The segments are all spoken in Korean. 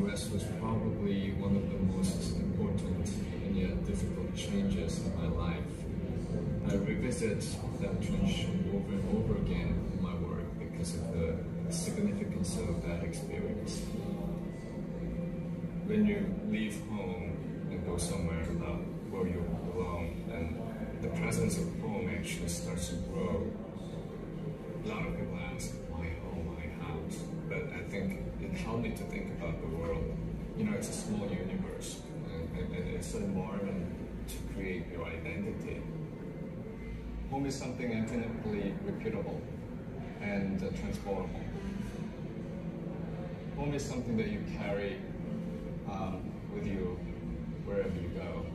US was probably one of the most important and yet difficult changes in my life. I revisit that transition over and over again in my work because of the significance of that experience. When you leave home and go somewhere where you belong, and the presence of home actually starts to grow. A lot of people ask, it me to think about the world. You know, it's a small universe, and, and, and it's an environment to create your identity. Home is something infinitely repeatable and uh. Home is something that you carry um, with you wherever you go.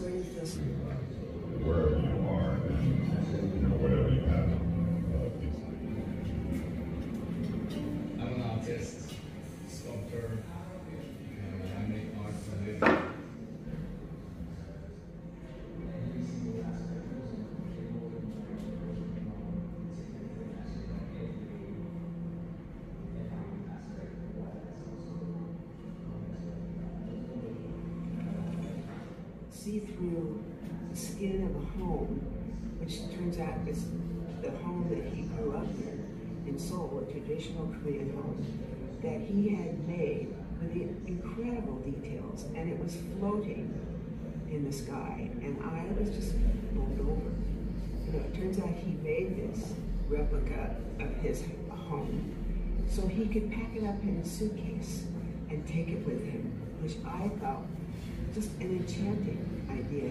Where you feel safe. See through the skin of a home, which turns out is the home that he grew up in, in Seoul, a traditional Korean home, that he had made with incredible details, and it was floating in the sky, and I was just blown over. You know, it turns out he made this replica of his home so he could pack it up in a suitcase and take it with him, which I felt just an enchanting idea.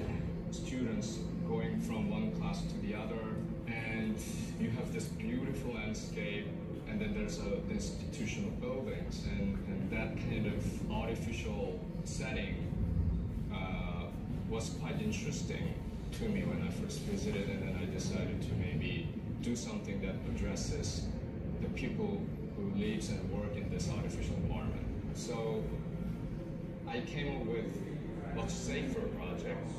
students going from one class to the other, and you have this beautiful landscape, and then there's a the institutional buildings, and, and that kind of artificial setting uh, was quite interesting to me when I first visited, and then I decided to maybe do something that addresses the people who lives and work in this artificial environment. So I came up with much safer project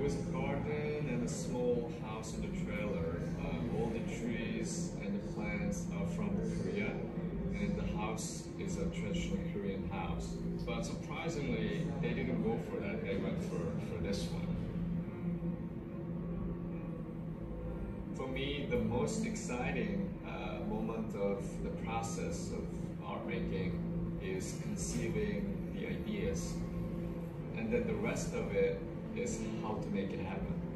was a garden and a small house in the trailer. Uh, all the trees and the plants are from Korea, and the house is a traditional Korean house. But surprisingly, they didn't go for that. They went for, for this one. For me, the most exciting uh, moment of the process of art making is conceiving the ideas and then the rest of it how to make it happen.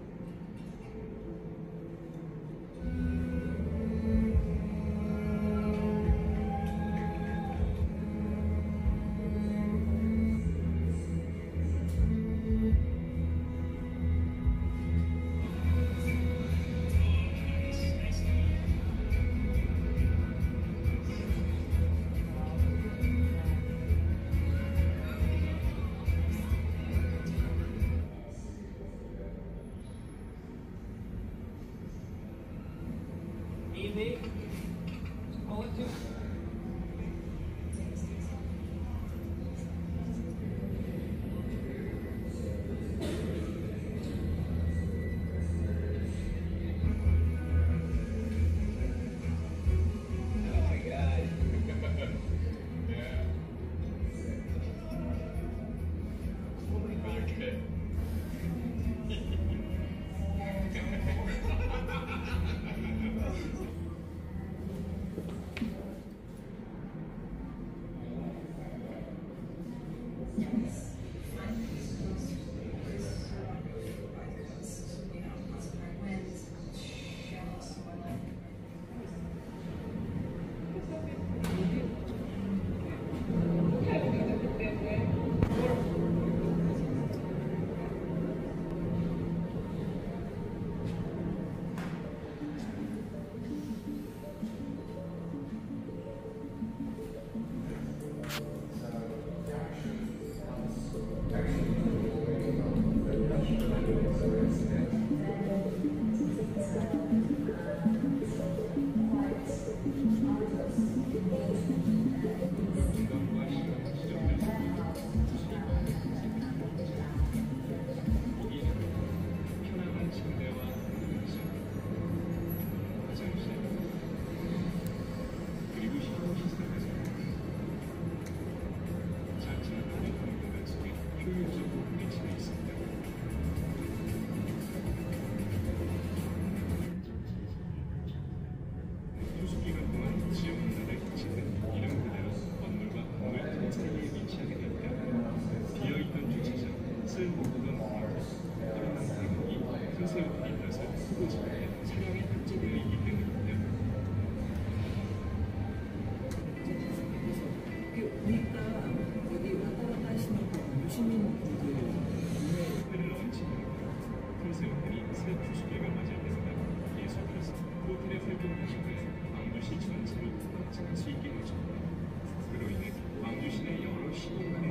호텔이 들어서 후보지에 차량이 탑재되어 있기 때문입니다.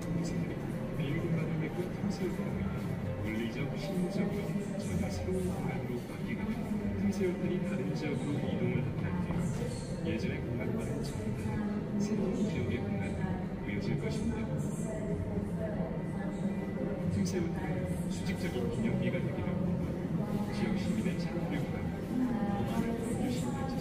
동생들이 일공간을 맺고 틈새 호텔로 인해 물리적, 심리적으로 새로운 공간으로 되고 틈새 호텔이 다른 지역으로 이동을 한다는 게 예전의 공간과는 전혀 새로운 지역의 공간이 보여질 것입니다. 틈새 호텔은 수직적인 기념비가 되기도 하고 지역 시민의 원하고 많은 광주시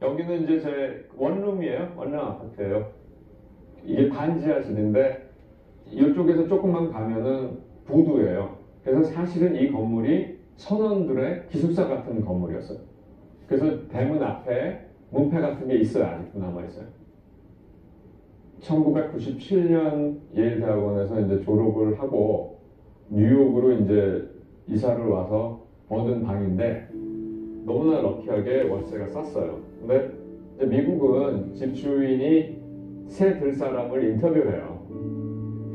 여기는 이제 제 원룸이에요. 원룸 아파트예요. 이게 반지하실인데 이쪽에서 조금만 가면은 부두예요. 그래서 사실은 이 건물이 선원들의 기숙사 같은 건물이었어요. 그래서 대문 앞에 문패 같은 게 있어요. 아직도 남아 있어요. 1997년 예일 대학원에서 이제 졸업을 하고 뉴욕으로 이제 이사를 와서 얻은 방인데 너무나 lucky하게 월세가 쌌어요. 근데 이제 미국은 집주인이 세 들 사람을 인터뷰해요.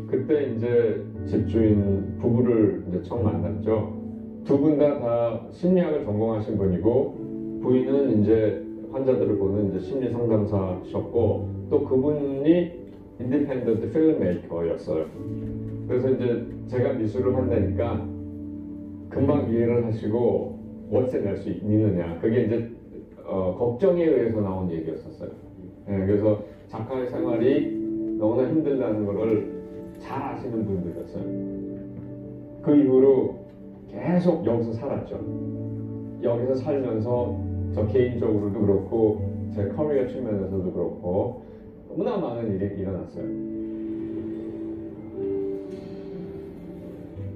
그때 이제 집주인 부부를 이제 처음 만났죠. 두분다다 심리학을 전공하신 분이고 부인은 이제 환자들을 보는 이제 심리 상담사셨고 또 그분이 independent filmmaker였어요. 그래서 이제 제가 미술을 한다니까 금방 이해를 하시고 월세 낼 수 있느냐 그게 이제 어, 걱정에 의해서 나온 얘기였었어요. 예, 그래서 작가의 생활이 너무나 힘들다는 것을 잘 아시는 분들이었어요. 그 이후로 계속 여기서 살았죠. 여기서 살면서 저 개인적으로도 그렇고 제 커리어 측면에서도 그렇고 너무나 많은 일이 일어났어요.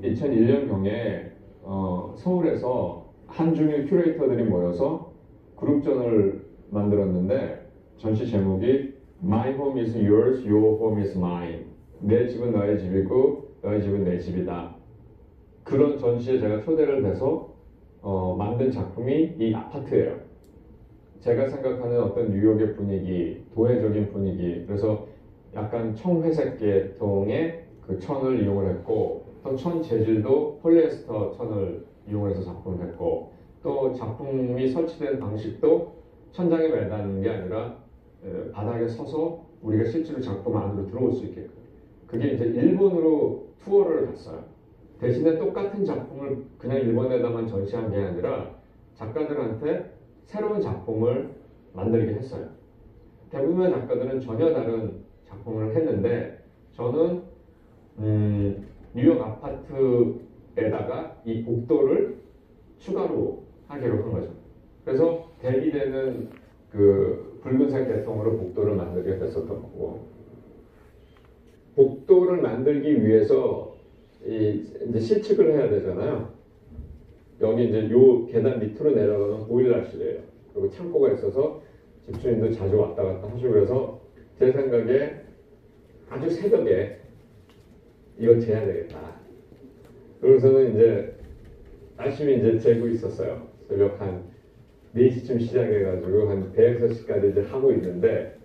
2001년경에 어, 서울에서 한중일 큐레이터들이 모여서 그룹전을 만들었는데 전시 제목이 My home is yours, your home is mine. 내 집은 너의 집이고 너의 집은 내 집이다. 그런 전시에 제가 초대를 돼서 어, 만든 작품이 이 아파트예요. 제가 생각하는 어떤 뉴욕의 분위기, 도회적인 분위기, 그래서 약간 청회색 계통의 그 천을 이용을 했고, 또천 재질도 폴리에스터 천을 이용해서 작품을 했고, 또 작품이 설치된 방식도 천장에 매다는 게 아니라 에, 바닥에 서서 우리가 실제로 작품 안으로 들어올 수 있게끔. 그게 이제 일본으로 투어를 갔어요. 대신에 똑같은 작품을 그냥 일본에다만 전시한 게 아니라 작가들한테 새로운 작품을 만들게 했어요. 대부분의 작가들은 전혀 다른 작품을 했는데 저는 음, 뉴욕 아파트에다가 이 복도를 추가로 하기로 한 거죠. 그래서 대비되는 그 붉은색 계통으로 복도를 만들게 됐었던 거고 복도를 만들기 위해서 이 이제 실측을 해야 되잖아요. 여기 이제 요 계단 밑으로 내려가는 보일러실이에요. 그리고 창고가 있어서 집주인도 자주 왔다 갔다 하시고 그래서 제 생각에 아주 새벽에 이걸 재야 되겠다. 그래서는 이제 열심히 이제 재고 있었어요. 새벽 한 4시쯤 시작해가지고 한 106시까지 이제 하고 있는데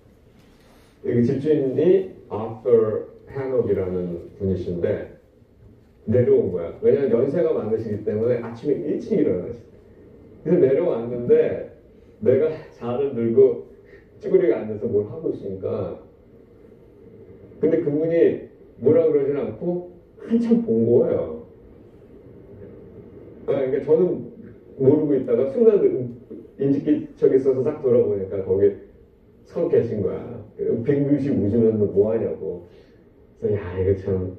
여기 집주인이 아터 해녹이라는 분이신데 내려온 거야. 왜냐면 연세가 많으시기 때문에 아침에 일찍 일어나시. 그래서 내려왔는데 내가 자를 들고 쭈그리게 앉아서 뭘 하고 있으니까 근데 그분이 뭐라 그러진 않고 한참 본 거예요. 아, 그러니까 저는 모르고 있다가 순간 인식기척 있어서 싹 돌아보니까 거기 서 계신 거야. 빙글씩 웃으면서 뭐 하냐고. 그래서 야 이거 참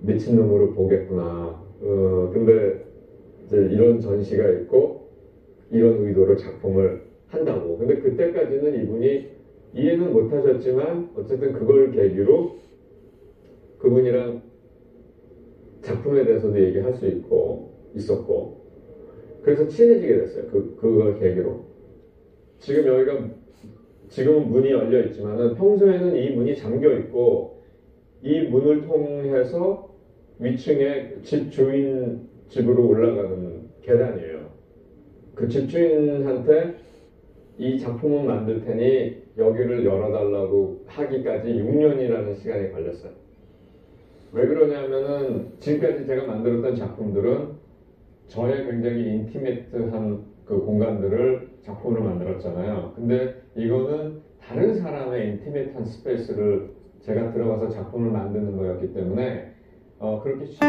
미친놈으로 보겠구나. 어, 근데 이제 이런 전시가 있고 이런 의도로 작품을 한다고. 근데 그때까지는 이분이 이해는 못 하셨지만 어쨌든 그걸 계기로 그분이랑 작품에 대해서도 얘기할 수 있고 있었고 그래서 친해지게 됐어요. 그 그걸 계기로. 지금 여기가 지금은 문이 열려 있지만은 평소에는 이 문이 잠겨 있고 이 문을 통해서 위층에 집 주인 집으로 올라가는 계단이에요. 그 집주인한테 이 작품을 만들 테니 여기를 열어달라고 하기까지 6년이라는 시간이 걸렸어요. 왜 그러냐면은 지금까지 제가 만들었던 작품들은 저의 굉장히 intimate한 그 공간들을 작품으로 만들었잖아요. 근데 이거는 다른 사람의 intimate한 space를 제가 들어가서 작품을 만드는 거였기 때문에 어, 그렇게 쉽...